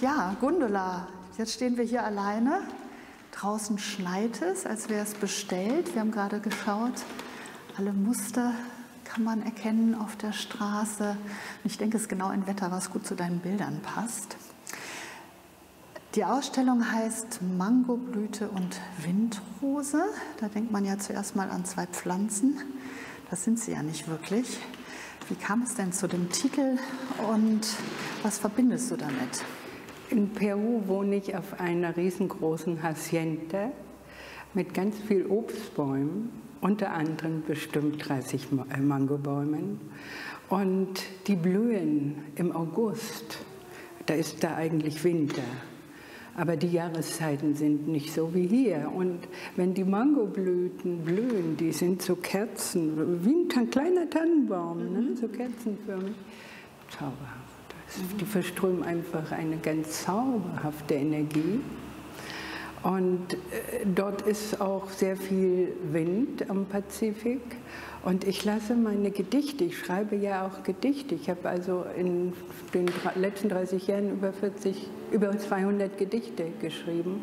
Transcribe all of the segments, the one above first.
ja, Gundula, jetzt stehen wir hier alleine. Draußen schneit es, als wäre es bestellt. Wir haben gerade geschaut, alle Muster kann man erkennen auf der Straße. Ich denke, es ist genau ein Wetter, was gut zu deinen Bildern passt. Die Ausstellung heißt Mangoblüte und Windrose. Da denkt man ja zuerst mal an zwei Pflanzen. Das sind sie ja nicht wirklich. Wie kam es denn zu dem Titel und was verbindest du damit? In Peru wohne ich auf einer riesengroßen Hacienda mit ganz viel Obstbäumen, unter anderem bestimmt 30 äh, Mangobäumen. Und die blühen im August. Da ist da eigentlich Winter. Aber die Jahreszeiten sind nicht so wie hier. Und wenn die Mangoblüten blühen, die sind so Kerzen, wie ein kleiner Tannenbaum, ne? Mhm. so kerzenförmig. Zauberhaft. Die verströmen einfach eine ganz zauberhafte Energie. Und äh, dort ist auch sehr viel Wind am Pazifik. Und ich lasse meine Gedichte, ich schreibe ja auch Gedichte. Ich habe also in den letzten 30 Jahren über 40, über 200 Gedichte geschrieben.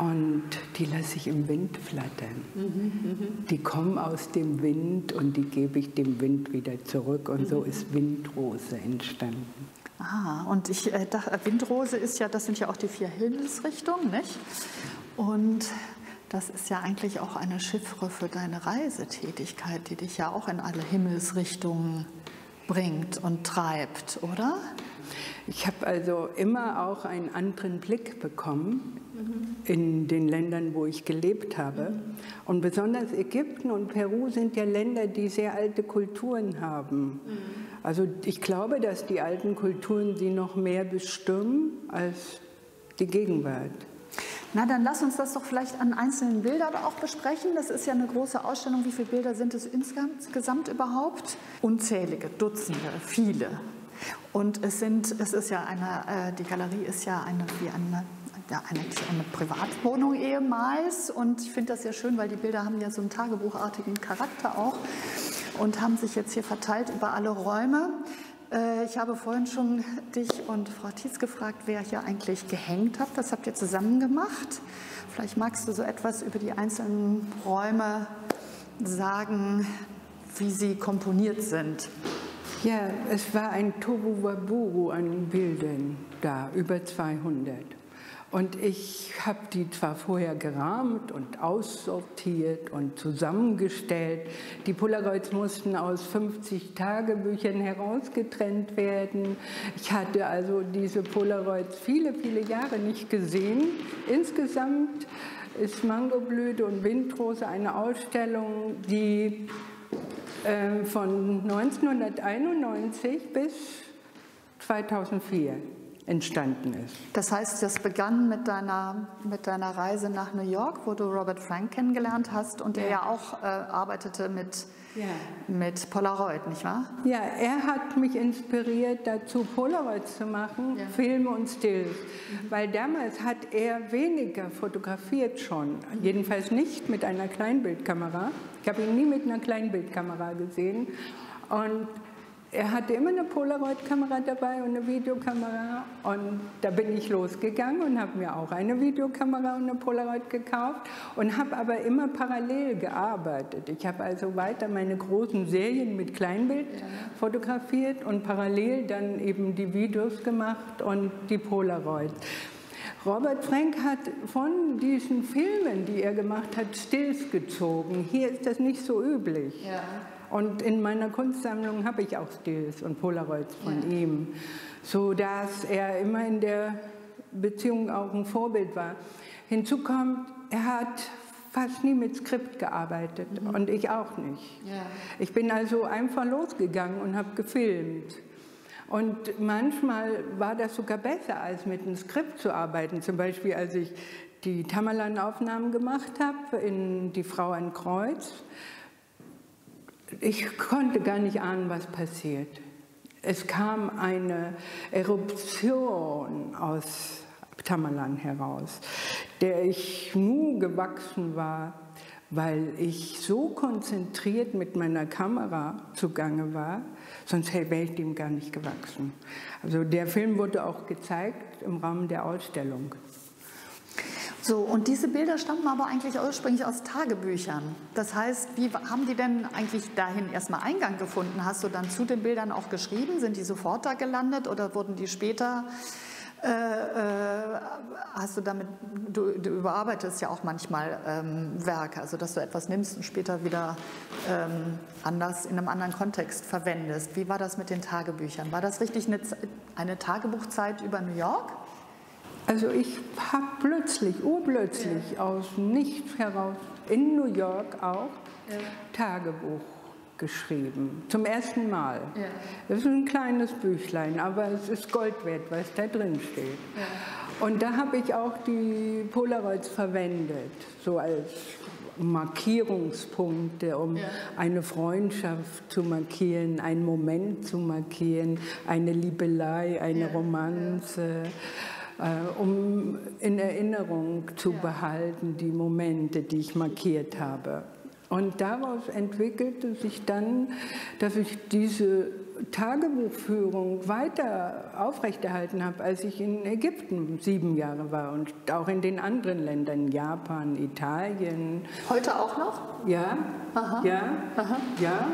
Und die lasse ich im Wind flattern. Mhm, die kommen aus dem Wind und die gebe ich dem Wind wieder zurück. Und so ist Windrose entstanden. Ah, und ich äh, dachte, Windrose ist ja, das sind ja auch die vier Himmelsrichtungen, nicht? Und das ist ja eigentlich auch eine Chiffre für deine Reisetätigkeit, die dich ja auch in alle Himmelsrichtungen bringt und treibt, oder? Ich habe also immer auch einen anderen Blick bekommen mhm. in den Ländern, wo ich gelebt habe. Mhm. Und besonders Ägypten und Peru sind ja Länder, die sehr alte Kulturen haben. Mhm. Also ich glaube, dass die alten Kulturen sie noch mehr bestimmen als die Gegenwart. Na, dann lass uns das doch vielleicht an einzelnen Bildern auch besprechen. Das ist ja eine große Ausstellung. Wie viele Bilder sind es insgesamt überhaupt? Unzählige, Dutzende, viele. Und es sind, es ist ja eine, äh, die Galerie ist ja eine, wie eine, ja, eine, eine Privatwohnung ehemals. Und ich finde das sehr schön, weil die Bilder haben ja so einen tagebuchartigen Charakter auch und haben sich jetzt hier verteilt über alle Räume. Äh, ich habe vorhin schon dich und Frau Thies gefragt, wer hier eigentlich gehängt hat. Das habt ihr zusammen gemacht. Vielleicht magst du so etwas über die einzelnen Räume sagen, wie sie komponiert sind. Ja, es war ein Tohuwabohu an Bildern da, über 200. Und ich habe die zwar vorher gerahmt und aussortiert und zusammengestellt. Die Polaroids mussten aus 50 Tagebüchern herausgetrennt werden. Ich hatte also diese Polaroids viele, viele Jahre nicht gesehen. Insgesamt ist Mangoblüte und Windrose eine Ausstellung, die äh, von 1991 bis 2004 entstanden ist. Das heißt, das begann mit deiner, mit deiner Reise nach New York, wo du Robert Frank kennengelernt hast und ja. er ja auch äh, arbeitete mit, ja. mit Polaroid, nicht wahr? Ja, er hat mich inspiriert dazu, Polaroids zu machen, ja. Filme und Stills. Mhm. Weil damals hat er weniger fotografiert schon, jedenfalls nicht mit einer Kleinbildkamera. Ich habe ihn nie mit einer Kleinbildkamera gesehen. Und er hatte immer eine Polaroid-Kamera dabei und eine Videokamera. Und da bin ich losgegangen und habe mir auch eine Videokamera und eine Polaroid gekauft und habe aber immer parallel gearbeitet. Ich habe also weiter meine großen Serien mit Kleinbild ja. fotografiert und parallel dann eben die Videos gemacht und die Polaroid. Robert Frank hat von diesen Filmen, die er gemacht hat, Stills gezogen. Hier ist das nicht so üblich. Ja. Und in meiner Kunstsammlung habe ich auch Stills und Polaroids von ja. ihm, so dass er immer in der Beziehung auch ein Vorbild war. Hinzu kommt, er hat fast nie mit Skript gearbeitet mhm. und ich auch nicht. Ja. Ich bin also einfach losgegangen und habe gefilmt. Und manchmal war das sogar besser, als mit einem Skript zu arbeiten. Zum Beispiel, als ich die Tamerlan-Aufnahmen gemacht habe in Die Frau ein Kreuz ich konnte gar nicht ahnen, was passiert. Es kam eine Eruption aus Tamerlan heraus, der ich nur gewachsen war. weil ich so konzentriert mit meiner Kamera zugange war, sonst wäre ich dem gar nicht gewachsen. Also der Film wurde auch gezeigt im Rahmen der Ausstellung. So, und diese Bilder stammen aber eigentlich ursprünglich aus Tagebüchern. Das heißt, wie haben die denn eigentlich dahin erstmal Eingang gefunden? Hast du dann zu den Bildern auch geschrieben? Sind die sofort da gelandet oder wurden die später äh, äh, hast du damit, du, du, überarbeitest ja auch manchmal ähm, Werke, also dass du etwas nimmst und später wieder ähm, anders in einem anderen Kontext verwendest. Wie war das mit den Tagebüchern? War das richtig eine, eine Tagebuchzeit über New York? Also ich habe plötzlich, urplötzlich ja. aus nichts heraus in New York auch ja. Tagebuch geschrieben, zum ersten Mal. Ja. Das ist ein kleines Büchlein, aber es ist Gold wert, was da drin steht. Ja. Und da habe ich auch die Polaroids verwendet, so als Markierungspunkte, um ja. eine Freundschaft zu markieren, einen Moment zu markieren, eine Liebelei, eine Romanze. Äh, um in Erinnerung zu behalten die Momente, die ich markiert habe. Und daraus entwickelte sich dann, dass ich diese Tagebuchführung weiter aufrechterhalten habe, als ich in Ägypten sieben Jahre war und auch in den anderen Ländern, Japan, Italien. Heute auch noch? Ja, Aha. ja, Aha. ja.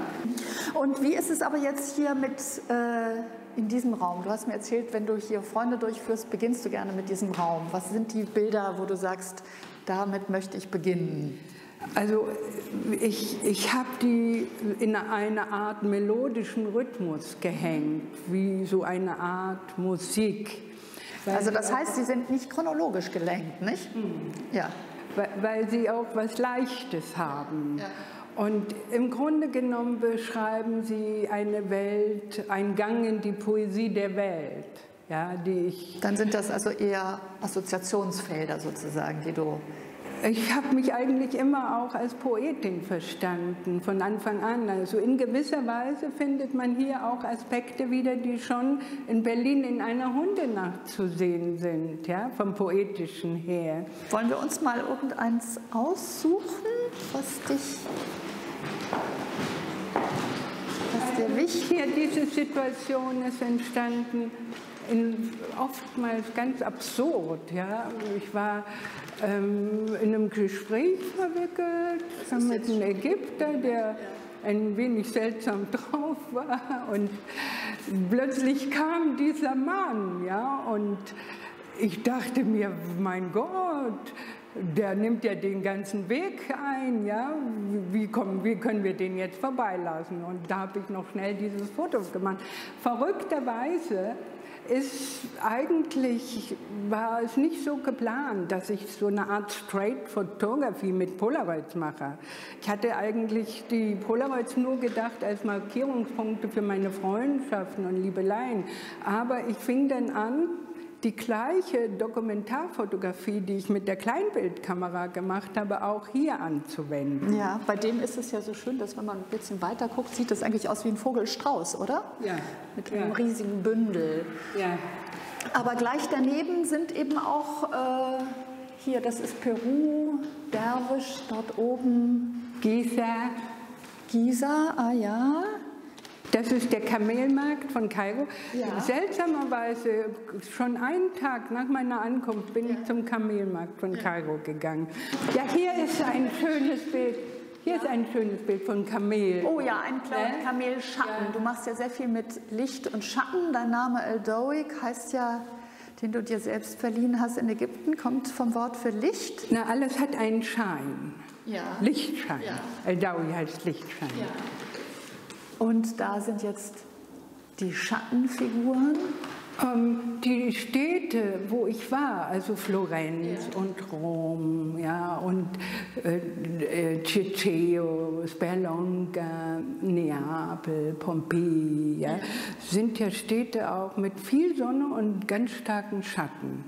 Und wie ist es aber jetzt hier mit äh, in diesem Raum? Du hast mir erzählt, wenn du hier Freunde durchführst, beginnst du gerne mit diesem Raum. Was sind die Bilder, wo du sagst, damit möchte ich beginnen? Also ich, ich habe die in eine Art melodischen Rhythmus gehängt, wie so eine Art Musik. Also das heißt, sie sind nicht chronologisch gelenkt, nicht? Hm. Ja. Weil, weil, sie auch was Leichtes haben. Ja. Und im Grunde genommen beschreiben sie eine Welt, einen Gang in die Poesie der Welt. Ja, die ich Dann sind das also eher Assoziationsfelder sozusagen, die du ich habe mich eigentlich immer auch als Poetin verstanden, von Anfang an. Also in gewisser Weise findet man hier auch Aspekte wieder, die schon in Berlin in einer Hundenacht zu sehen sind, ja, vom Poetischen her. Wollen wir uns mal irgendeins aussuchen, was dich was dir wichtig Hier, diese Situation ist entstanden, in, oftmals ganz absurd. Ja. Ich war ähm, in einem Gespräch verwickelt mit einem Ägypter, der ein wenig seltsam drauf war und plötzlich kam dieser Mann, ja, und ich dachte mir, mein Gott, der nimmt ja den ganzen Weg ein, ja, wie, kommen, wie können wir den jetzt vorbeilassen? Und da habe ich noch schnell dieses Foto gemacht. Verrückterweise ist eigentlich, war es nicht so geplant, dass ich so eine Art Straight Photography mit Polaroids mache. Ich hatte eigentlich die Polaroids nur gedacht als Markierungspunkte für meine Freundschaften und Liebeleien. Aber ich fing dann an, die gleiche Dokumentarfotografie, die ich mit der Kleinbildkamera gemacht habe, auch hier anzuwenden. Ja, bei dem ist es ja so schön, dass wenn man ein bisschen weiter guckt, sieht das eigentlich aus wie ein Vogelstrauß, oder? Ja. Mit einem ja. riesigen Bündel. Ja. Aber gleich daneben sind eben auch äh, hier, das ist Peru, Derwisch, dort oben. Giza. Giza, ah ja. Das ist der Kamelmarkt von Kairo. Ja. Seltsamerweise, schon einen Tag nach meiner Ankunft bin ja. ich zum Kamelmarkt von ja. Kairo gegangen. Ja, hier ist ein schönes Bild. Hier ist ein schönes Bild von Kamel. Oh ja, ein kleiner Kamelschatten. Du machst ja sehr viel mit Licht und Schatten. Dein Name Eldoik heißt ja, den du dir selbst verliehen hast in Ägypten, kommt vom Wort für Licht. Na, alles hat einen Schein. Ja. Lichtschein. Ja. Eldawi heißt Lichtschein. Und da sind jetzt die Schattenfiguren. Ähm, die Städte, wo ich war, also Florenz ja. und Rom, ja, und äh, äh, Ciceo, Sperlonga, Neapel, Pompeji, ja, sind ja Städte auch mit viel Sonne und ganz starken Schatten.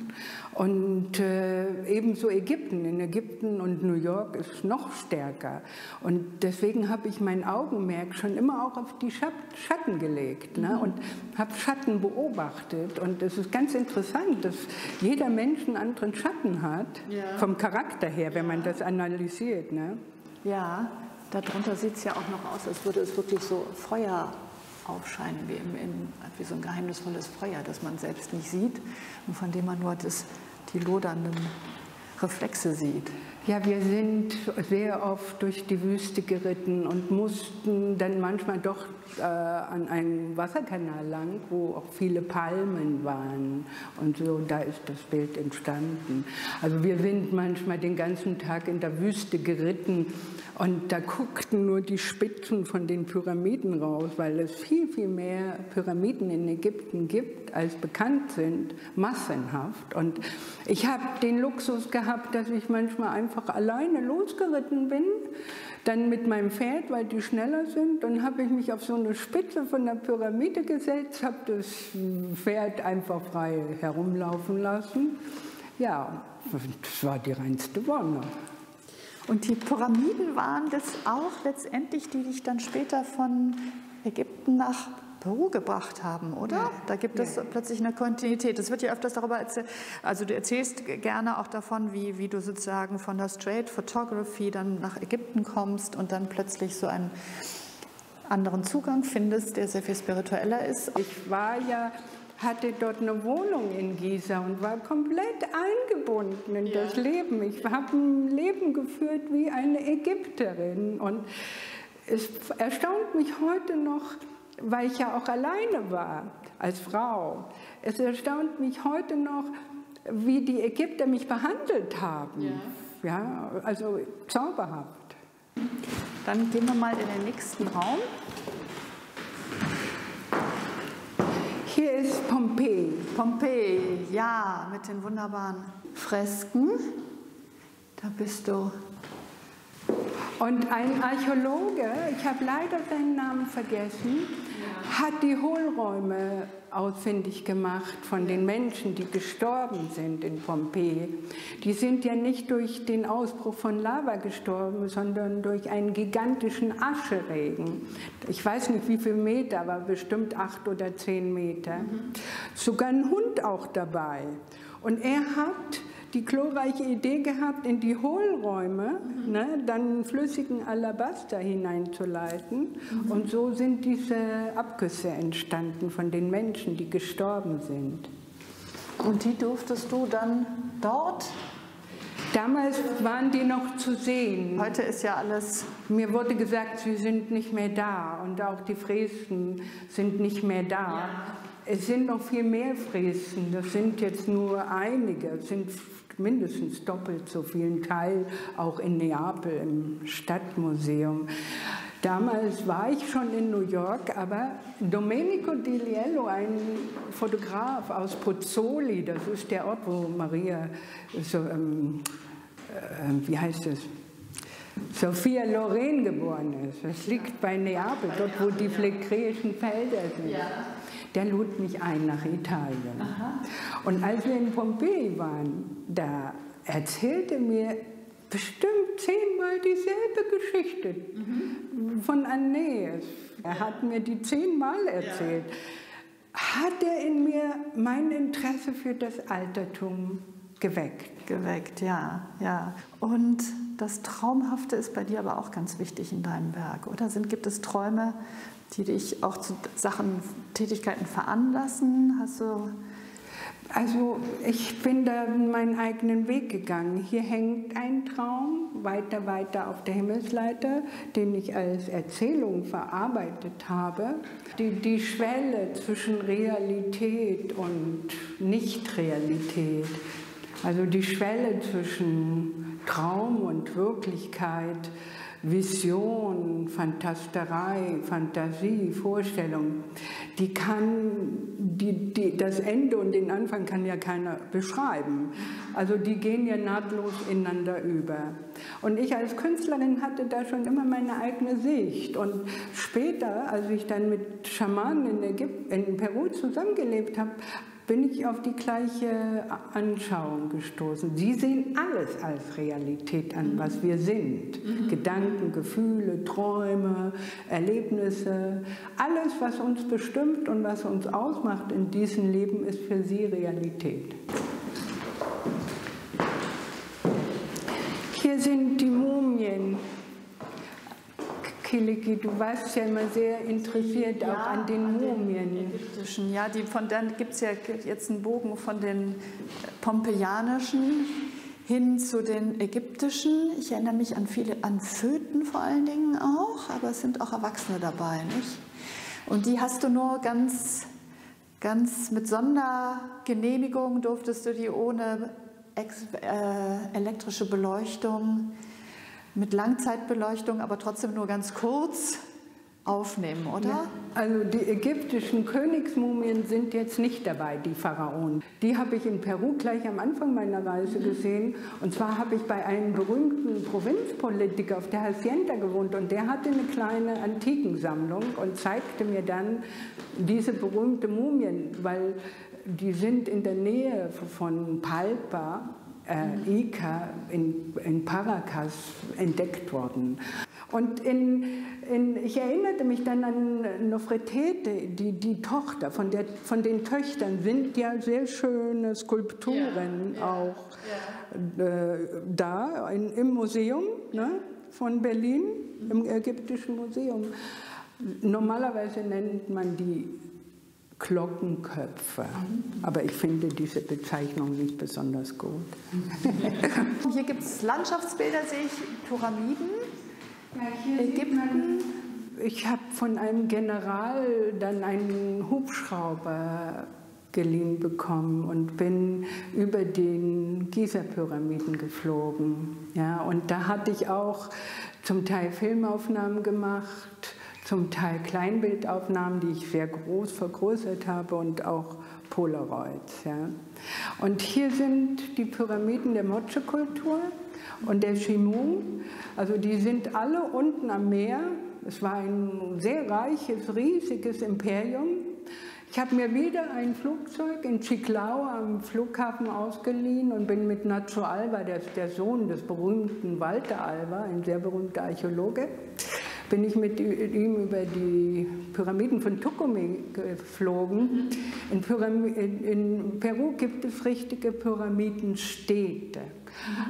Und äh, ebenso Ägypten. In Ägypten und New York ist es noch stärker. Und deswegen habe ich mein Augenmerk schon immer auch auf die Schatten gelegt ne? Mhm. und habe Schatten beobachtet. Und es ist ganz interessant, dass jeder Mensch einen anderen Schatten hat, ja. vom Charakter her, wenn man das analysiert. Ne? Ja, darunter sieht es ja auch noch aus, als würde es wirklich so Feuer aufscheinen, wie, im, in, wie so ein geheimnisvolles Feuer, das man selbst nicht sieht und von dem man nur das, die lodernden Reflexe sieht. Ja, wir sind sehr oft durch die Wüste geritten und mussten dann manchmal doch äh, an einen Wasserkanal lang, wo auch viele Palmen waren. Und so, da ist das Bild entstanden. Also wir sind manchmal den ganzen Tag in der Wüste geritten und da guckten nur die Spitzen von den Pyramiden raus, weil es viel, viel mehr Pyramiden in Ägypten gibt, als bekannt sind, massenhaft. Und ich habe den Luxus gehabt, dass ich manchmal einfach alleine losgeritten bin, dann mit meinem Pferd, weil die schneller sind. Dann habe ich mich auf so eine Spitze von der Pyramide gesetzt, habe das Pferd einfach frei herumlaufen lassen. Ja, das war die reinste Wonne. Und die Pyramiden waren das auch letztendlich, die dich dann später von Ägypten nach Peru gebracht haben, oder? Ja. Da gibt es ja. plötzlich eine Kontinuität. Es wird ja öfters darüber erzählt, also du erzählst gerne auch davon, wie, wie du sozusagen von der Straight Photography dann nach Ägypten kommst und dann plötzlich so einen anderen Zugang findest, der sehr viel spiritueller ist. Ich war ja hatte dort eine Wohnung in Giza und war komplett eingebunden in ja. das Leben. Ich habe ein Leben geführt wie eine Ägypterin und es erstaunt mich heute noch, weil ich ja auch alleine war als Frau. Es erstaunt mich heute noch, wie die Ägypter mich behandelt haben. Ja, ja also zauberhaft. Dann gehen wir mal in den nächsten Raum. Hier ist Pompeji. Pompeji, ja, mit den wunderbaren Fresken. Da bist du. Und ein Archäologe, ich habe leider seinen Namen vergessen, hat die Hohlräume ausfindig gemacht von den Menschen, die gestorben sind in Pompeji. Die sind ja nicht durch den Ausbruch von Lava gestorben, sondern durch einen gigantischen Ascheregen. Ich weiß nicht, wie viele Meter, aber bestimmt acht oder zehn Meter. Mhm. Sogar ein Hund auch dabei. Und er hat die glorreiche Idee gehabt, in die Hohlräume mhm. ne, dann flüssigen Alabaster hineinzuleiten. Mhm. Und so sind diese Abgüsse entstanden von den Menschen, die gestorben sind. Und die durftest du dann dort? Damals waren die noch zu sehen. Heute ist ja alles. Mir wurde gesagt, sie sind nicht mehr da und auch die Fräsen sind nicht mehr da. Ja. Es sind noch viel mehr Fräsen, das sind jetzt nur einige, es sind mindestens doppelt so vielen Teil auch in Neapel im Stadtmuseum. Damals war ich schon in New York, aber Domenico Di Liello, ein Fotograf aus Pozzoli, das ist der Ort, wo Maria, so, ähm, äh, wie heißt es, Sophia Loren geboren ist. Das liegt bei Neapel, dort wo die phlegräischen Felder sind. Der lud mich ein nach Italien. Aha. Und als wir in Pompeji waren, da erzählte mir bestimmt zehnmal dieselbe Geschichte mhm. von Aeneas. Er hat mir die zehnmal erzählt. Ja. Hat er in mir mein Interesse für das Altertum geweckt? Geweckt, ja, ja. Und das Traumhafte ist bei dir aber auch ganz wichtig in deinem Werk, oder? Sind, gibt es Träume, die dich auch zu Sachen, Tätigkeiten veranlassen? Hast du also ich bin da meinen eigenen Weg gegangen. Hier hängt ein Traum weiter, weiter auf der Himmelsleiter, den ich als Erzählung verarbeitet habe. Die, die Schwelle zwischen Realität und Nichtrealität, also die Schwelle zwischen Traum und Wirklichkeit, Vision, Fantasterei, Fantasie, Vorstellung, die kann, die, die, das Ende und den Anfang kann ja keiner beschreiben. Also die gehen ja nahtlos ineinander über. Und ich als Künstlerin hatte da schon immer meine eigene Sicht. Und später, als ich dann mit Schamanen in, Ägypten, in Peru zusammengelebt habe, bin ich auf die gleiche Anschauung gestoßen. Sie sehen alles als Realität an, was wir sind. Mhm. Gedanken, Gefühle, Träume, Erlebnisse. Alles, was uns bestimmt und was uns ausmacht in diesem Leben, ist für sie Realität. Hier sind die Mumien Kiliki, du warst ja immer sehr interessiert ja, auch an den Mumien. Den ägyptischen, ja, die von dann gibt es ja jetzt einen Bogen von den pompeianischen hin zu den ägyptischen. Ich erinnere mich an viele, an Föten vor allen Dingen auch, aber es sind auch Erwachsene dabei, nicht? Und die hast du nur ganz, ganz mit Sondergenehmigung durftest du die ohne äh, elektrische Beleuchtung, mit Langzeitbeleuchtung, aber trotzdem nur ganz kurz aufnehmen, oder? Ja, also die ägyptischen Königsmumien sind jetzt nicht dabei, die Pharaonen. Die habe ich in Peru gleich am Anfang meiner Reise gesehen. Und zwar habe ich bei einem berühmten Provinzpolitiker auf der Hacienda gewohnt und der hatte eine kleine Antikensammlung und zeigte mir dann diese berühmte Mumien, weil die sind in der Nähe von Palpa äh, Ica in, in Paracas entdeckt worden. Und in, in, ich erinnerte mich dann an Nofretete, die, die Tochter, von, der, von den Töchtern sind ja sehr schöne Skulpturen ja, auch ja. Äh, da in, im Museum ne, von Berlin, im ägyptischen Museum. Normalerweise nennt man die Glockenköpfe. Aber ich finde diese Bezeichnung nicht besonders gut. Hier gibt es Landschaftsbilder, sehe ich, Pyramiden, Ägypten. Ich habe von einem General dann einen Hubschrauber geliehen bekommen und bin über den Gizeh-Pyramiden geflogen. Ja, und da hatte ich auch zum Teil Filmaufnahmen gemacht zum Teil Kleinbildaufnahmen, die ich sehr groß vergrößert habe und auch Polaroids. Ja. Und hier sind die Pyramiden der Moche-Kultur und der Chimu. Also die sind alle unten am Meer. Es war ein sehr reiches, riesiges Imperium. Ich habe mir wieder ein Flugzeug in Chiclao am Flughafen ausgeliehen und bin mit Nacho Alba, der, der Sohn des berühmten Walter Alba, ein sehr berühmter Archäologe, bin ich mit ihm über die Pyramiden von Tucumán geflogen. In, in, Peru gibt es richtige Pyramidenstädte,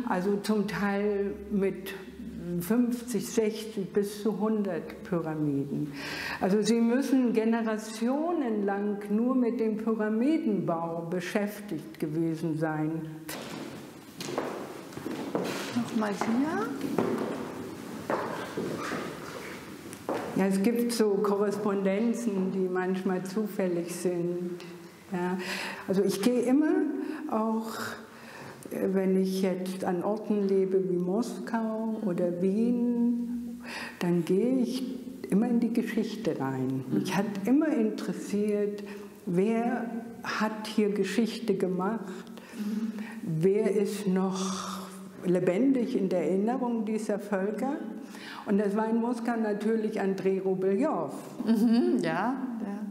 also zum Teil mit 50, 60 bis zu 100 Pyramiden. Also sie müssen generationenlang nur mit dem Pyramidenbau beschäftigt gewesen sein. Nochmal hier. Ja, es gibt so Korrespondenzen, die manchmal zufällig sind. Ja. Also ich gehe immer auch, äh, wenn ich jetzt an Orten lebe wie Moskau oder Wien, dann gehe ich immer in die Geschichte rein. Mich hat immer interessiert, wer hat hier Geschichte gemacht, wer ist noch lebendig in der Erinnerung dieser Völker. Und das war in Moskau natürlich Andrei Rubeljow. Mhm, ja, ja.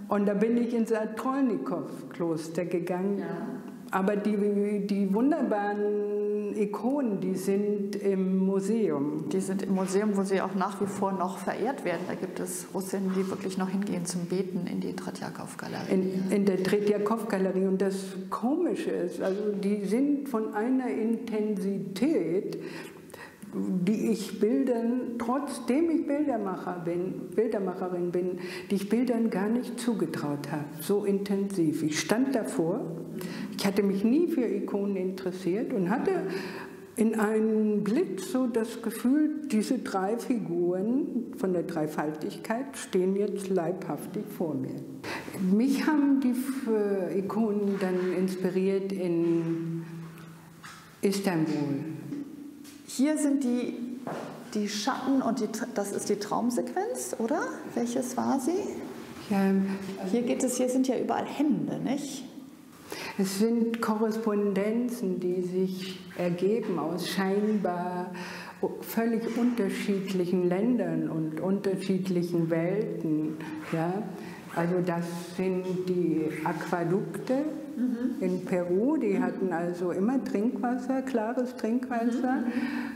Und da bin ich ins Atrolnikow-Kloster gegangen. Ja. Aber die, die wunderbaren Ikonen, die sind im Museum. Die sind im Museum, wo sie auch nach wie vor noch verehrt werden. Da gibt es Russinnen, die wirklich noch hingehen zum Beten in die Tretjakow-Galerie. In, in, der Tretjakow-Galerie. Und das Komische ist, also die sind von einer Intensität, die ich Bildern, trotzdem ich Bildermacher bin, Bildermacherin bin, die ich Bildern gar nicht zugetraut habe, so intensiv. Ich stand davor, ich hatte mich nie für Ikonen interessiert und hatte in einem Blitz so das Gefühl, diese drei Figuren von der Dreifaltigkeit stehen jetzt leibhaftig vor mir. Mich haben die Ikonen dann inspiriert in Istanbul hier sind die, die Schatten und die, das ist die Traumsequenz, oder? Welches war sie? Ja, hier geht es, hier sind ja überall Hände, nicht? Es sind Korrespondenzen, die sich ergeben aus scheinbar völlig unterschiedlichen Ländern und unterschiedlichen Welten. Ja? Also das sind die Aquädukte mhm. in Peru, die hatten also immer Trinkwasser, klares Trinkwasser, mhm.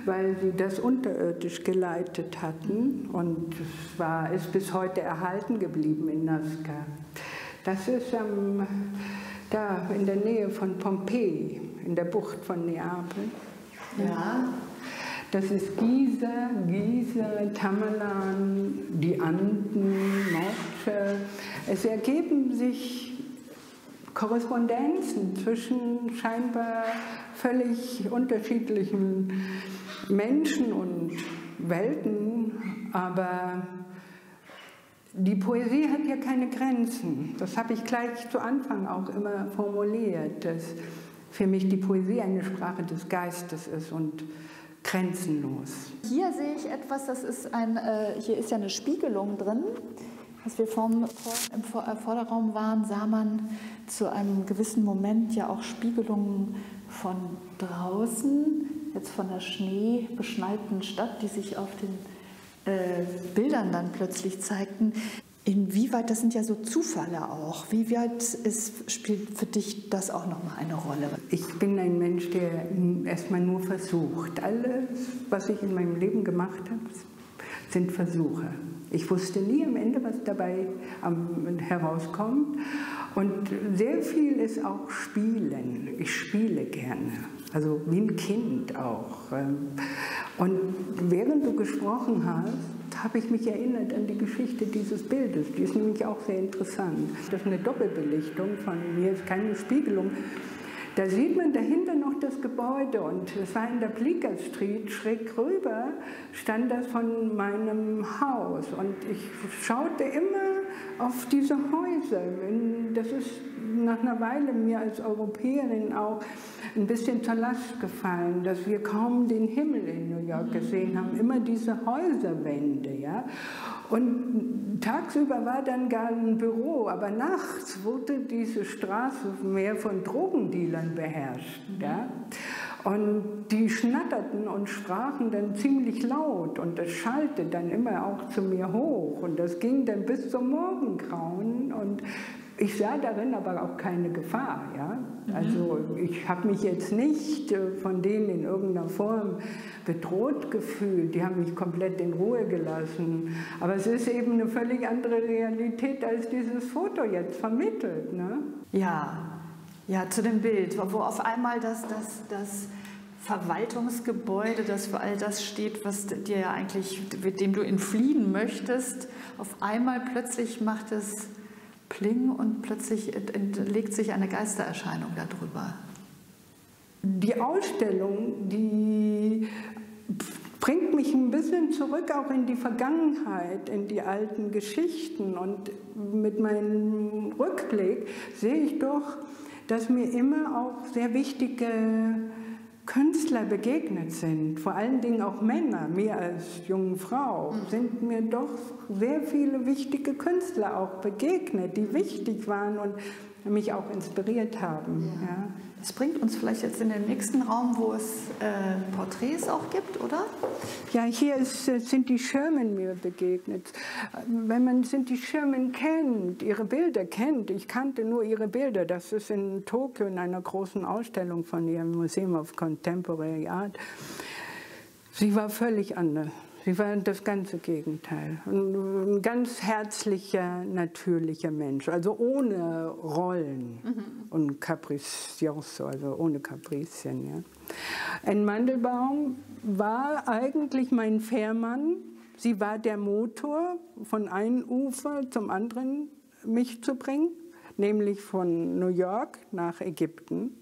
weil sie das unterirdisch geleitet hatten und es war, ist bis heute erhalten geblieben in Nazca. Das ist ähm, da in der Nähe von Pompeji, in der Bucht von Neapel. Ja. Das ist Giza, Giza, Tamerlan, die Anden, Moksha. Es ergeben sich Korrespondenzen zwischen scheinbar völlig unterschiedlichen Menschen und Welten, aber die Poesie hat ja keine Grenzen. Das habe ich gleich zu Anfang auch immer formuliert, dass für mich die Poesie eine Sprache des Geistes ist und grenzenlos. Hier sehe ich etwas, das ist ein, äh, hier ist ja eine Spiegelung drin. Als wir vom, im äh, Vorderraum waren, sah man zu einem gewissen Moment ja auch Spiegelungen von draußen, jetzt von der schneebeschneiten Stadt, die sich auf den äh, Bildern dann plötzlich zeigten. Inwieweit, das sind ja so Zufälle auch, wie weit ist, spielt für dich das auch nochmal eine Rolle? Ich bin ein Mensch, der erstmal nur versucht. Alles, was ich in meinem Leben gemacht habe, sind Versuche. Ich wusste nie am Ende, was dabei herauskommt. Und sehr viel ist auch Spielen. Ich spiele gerne, also wie ein Kind auch. Und während du gesprochen hast, habe ich mich erinnert an die Geschichte dieses Bildes. Die ist nämlich auch sehr interessant. Das ist eine Doppelbelichtung von mir, ist keine Spiegelung. Da sieht man dahinter noch das Gebäude und es war in der Bleecker Street, schräg rüber stand das von meinem Haus und ich schaute immer auf diese Häuser. Das ist nach einer Weile mir als Europäerin auch ein bisschen zur Last gefallen, dass wir kaum den Himmel in New York gesehen haben, immer diese Häuserwände. Ja? Und tagsüber war dann gar ein Büro, aber nachts wurde diese Straße mehr von Drogendealern beherrscht. Ja? Und die schnatterten und sprachen dann ziemlich laut und das schallte dann immer auch zu mir hoch und das ging dann bis zum Morgengrauen und ich sah darin aber auch keine Gefahr. Ja? Mhm. Also ich habe mich jetzt nicht äh, von denen in irgendeiner Form bedroht gefühlt. Die haben mich komplett in Ruhe gelassen. Aber es ist eben eine völlig andere Realität, als dieses Foto jetzt vermittelt. Ne? Ja, ja, zu dem Bild, wo auf einmal das, das, das Verwaltungsgebäude, das für all das steht, was dir ja eigentlich, mit dem du entfliehen möchtest, auf einmal plötzlich macht es Pling und plötzlich legt sich eine Geistererscheinung darüber. Die Ausstellung, die bringt mich ein bisschen zurück auch in die Vergangenheit, in die alten Geschichten. Und mit meinem Rückblick sehe ich doch, dass mir immer auch sehr wichtige Künstler begegnet sind, vor allen Dingen auch Männer, mir als junge Frau, mhm. sind mir doch sehr viele wichtige Künstler auch begegnet, die wichtig waren und mich auch inspiriert haben. Ja. Ja. Das bringt uns vielleicht jetzt in den nächsten Raum, wo es äh, Porträts auch gibt, oder? Ja, hier ist, äh, sind die Sherman mir begegnet. Wenn man die Sherman kennt, ihre Bilder kennt, ich kannte nur ihre Bilder, das ist in Tokio in einer großen Ausstellung von ihrem Museum of Contemporary Art. Sie war völlig anders. Sie war das ganze Gegenteil. Ein ganz herzlicher, natürlicher Mensch, also ohne Rollen mhm. und Capricioso, also ohne Kaprizien. Ja. Ein Mandelbaum war eigentlich mein Fährmann. Sie war der Motor, von einem Ufer zum anderen mich zu bringen, nämlich von New York nach Ägypten.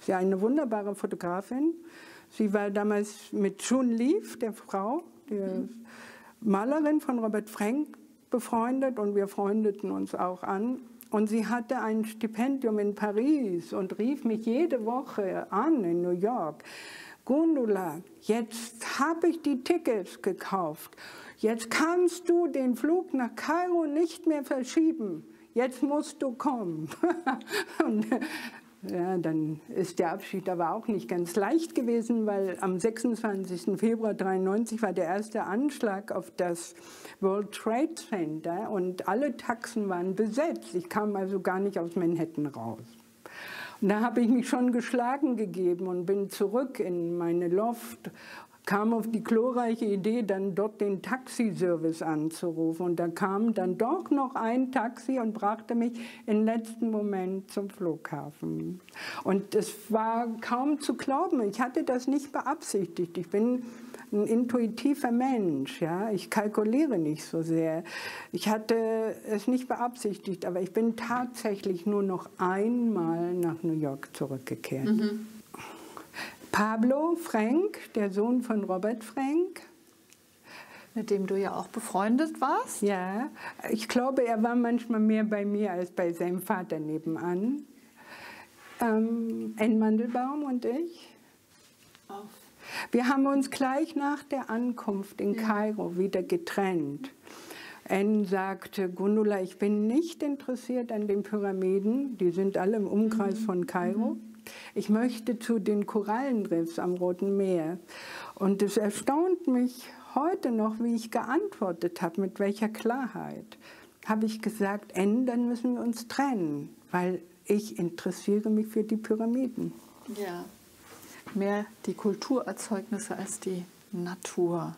Sie war eine wunderbare Fotografin. Sie war damals mit Chun Leaf, der Frau, die Malerin von Robert Frank, befreundet und wir freundeten uns auch an. Und sie hatte ein Stipendium in Paris und rief mich jede Woche an in New York. Gundula, jetzt habe ich die Tickets gekauft. Jetzt kannst du den Flug nach Kairo nicht mehr verschieben. Jetzt musst du kommen. und ja, dann ist der Abschied aber auch nicht ganz leicht gewesen, weil am 26. Februar 1993 war der erste Anschlag auf das World Trade Center und alle Taxen waren besetzt. Ich kam also gar nicht aus Manhattan raus. Und da habe ich mich schon geschlagen gegeben und bin zurück in meine Loft kam auf die glorreiche Idee, dann dort den Taxiservice anzurufen. Und da kam dann doch noch ein Taxi und brachte mich im letzten Moment zum Flughafen. Und es war kaum zu glauben. Ich hatte das nicht beabsichtigt. Ich bin ein intuitiver Mensch. Ja? Ich kalkuliere nicht so sehr. Ich hatte es nicht beabsichtigt, aber ich bin tatsächlich nur noch einmal nach New York zurückgekehrt. Mhm. Pablo Frank, der Sohn von Robert Frank, mit dem du ja auch befreundet warst. Ja, ich glaube, er war manchmal mehr bei mir als bei seinem Vater nebenan. Ähm, N. Mandelbaum und ich. Auf wir haben uns gleich nach der Ankunft in Kairo wieder getrennt. N sagte, Gundula, ich bin nicht interessiert an den Pyramiden, die sind alle im Umkreis mhm. von Kairo. Mhm. Ich möchte zu den Korallenriffs am Roten Meer. Und es erstaunt mich heute noch, wie ich geantwortet habe, mit welcher Klarheit. Habe ich gesagt, N, dann müssen wir uns trennen, weil ich interessiere mich für die Pyramiden. Ja mehr die Kulturerzeugnisse als die Natur.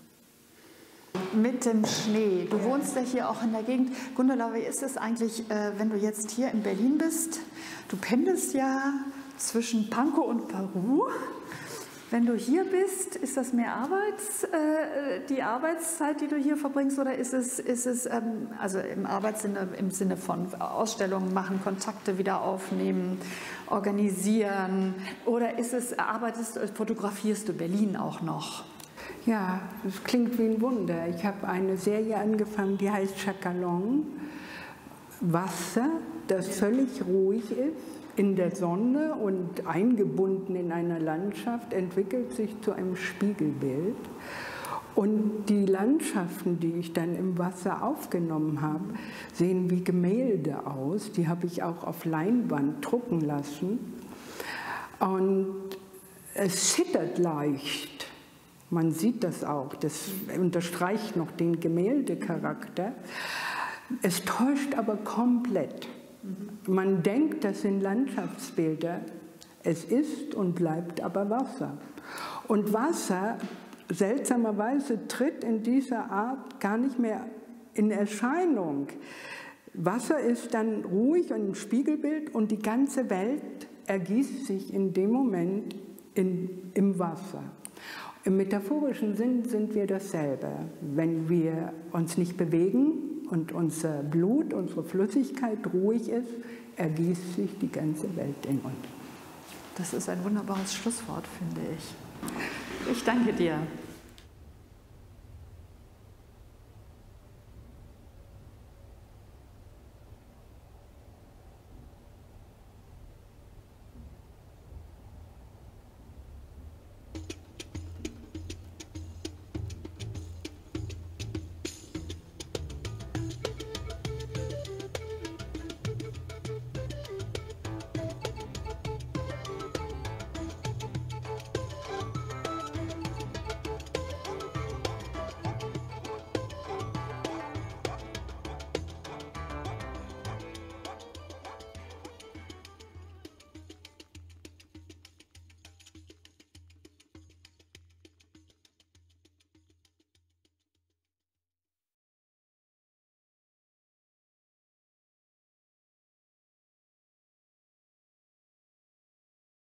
Mit dem Schnee. Du wohnst ja hier auch in der Gegend. Gundula, wie ist es eigentlich, äh, wenn du jetzt hier in Berlin bist? Du pendelst ja zwischen Pankow und Peru. Wenn du hier bist, ist das mehr Arbeits, äh, die Arbeitszeit, die du hier verbringst, oder ist es, ist es ähm, also im Arbeitssinne, im Sinne von Ausstellungen machen, Kontakte wieder aufnehmen, organisieren, oder ist es, arbeitest, fotografierst du Berlin auch noch? Ja, das klingt wie ein Wunder. Ich habe eine Serie angefangen, die heißt Chakalon. Wasser, das völlig ruhig ist in der Sonne und eingebunden in einer Landschaft entwickelt sich zu einem Spiegelbild. Und die Landschaften, die ich dann im Wasser aufgenommen habe, sehen wie Gemälde aus. Die habe ich auch auf Leinwand drucken lassen. Und es zittert leicht. Man sieht das auch. Das unterstreicht noch den Gemäldecharakter. Es täuscht aber komplett. Man denkt, das sind Landschaftsbilder. Es ist und bleibt aber Wasser. Und Wasser, seltsamerweise, tritt in dieser Art gar nicht mehr in Erscheinung. Wasser ist dann ruhig und ein Spiegelbild und die ganze Welt ergießt sich in dem Moment in, im Wasser. Im metaphorischen Sinn sind wir dasselbe. Wenn wir uns nicht bewegen, und unser Blut, unsere Flüssigkeit ruhig ist, ergießt sich die ganze Welt in uns. Das ist ein wunderbares Schlusswort, finde ich. Ich danke dir.